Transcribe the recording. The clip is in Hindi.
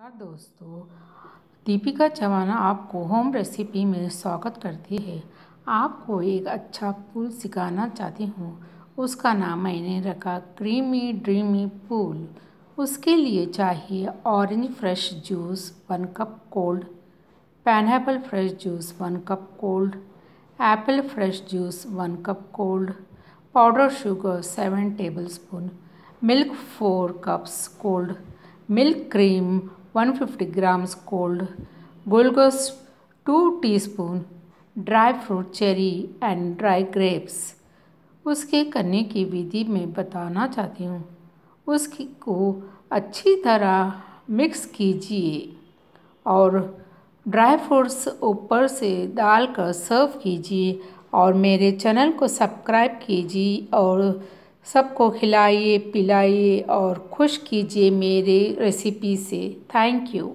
नमस्कार दोस्तों, दीपिका चवाना आपको होम रेसिपी में स्वागत करती है। आपको एक अच्छा पूल सिखाना चाहती हूँ। उसका नाम मैंने रखा क्रीमी ड्रीमी पूल उसके लिए चाहिए orange fresh juice one cup cold pineapple fresh juice one cup cold, apple fresh juice one cup cold, powder sugar seven tablespoon, milk four cups cold, milk cream 150 grams cold glucose 2 teaspoon dry fruit cherry and dry grapes उसके करने की विधि में बताना चाहती हूँ। उसकी को अच्छी तरह मिक्स कीजिए और ड्राई फ्रूट्स ऊपर से डालकर सर्व कीजिए और मेरे चैनल को सब्सक्राइब कीजिए और सबको खिलाइए पिलाइए और खुश कीजिए मेरे रेसिपी से। Thank you